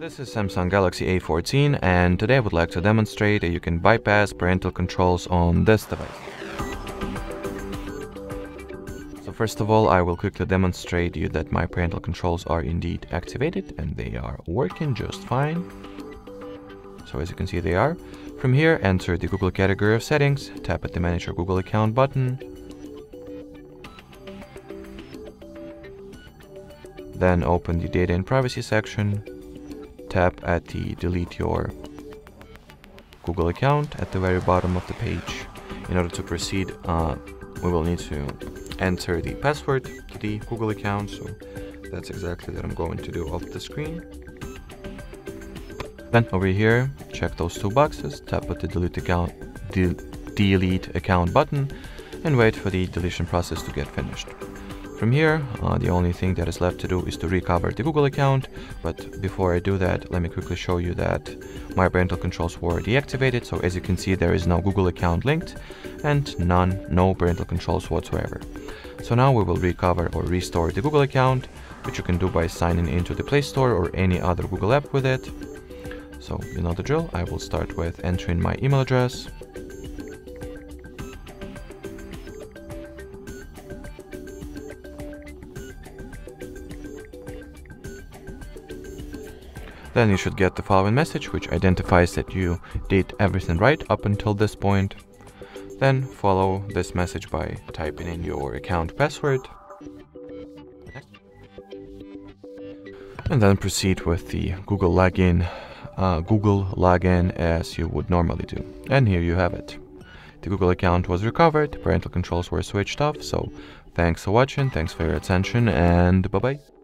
This is Samsung Galaxy A14 and today I would like to demonstrate that you can bypass parental controls on this device. So first of all I will quickly demonstrate you that my parental controls are indeed activated and they are working just fine. So as you can see they are. From here enter the Google category of settings, tap at the manage your Google account button Then open the data and privacy section, tap at the delete your Google account at the very bottom of the page. In order to proceed, uh, we will need to enter the password to the Google account. So that's exactly what I'm going to do off the screen. Then over here, check those two boxes, tap at the delete account, de delete account button, and wait for the deletion process to get finished. From here, uh, the only thing that is left to do is to recover the Google account, but before I do that, let me quickly show you that my parental controls were deactivated, so as you can see there is no Google account linked, and none, no parental controls whatsoever. So now we will recover or restore the Google account, which you can do by signing into the Play Store or any other Google app with it. So you know the drill, I will start with entering my email address, Then you should get the following message which identifies that you did everything right up until this point. Then follow this message by typing in your account password. And then proceed with the Google login, uh, Google login as you would normally do. And here you have it. The Google account was recovered, parental controls were switched off, so thanks for watching, thanks for your attention, and bye bye.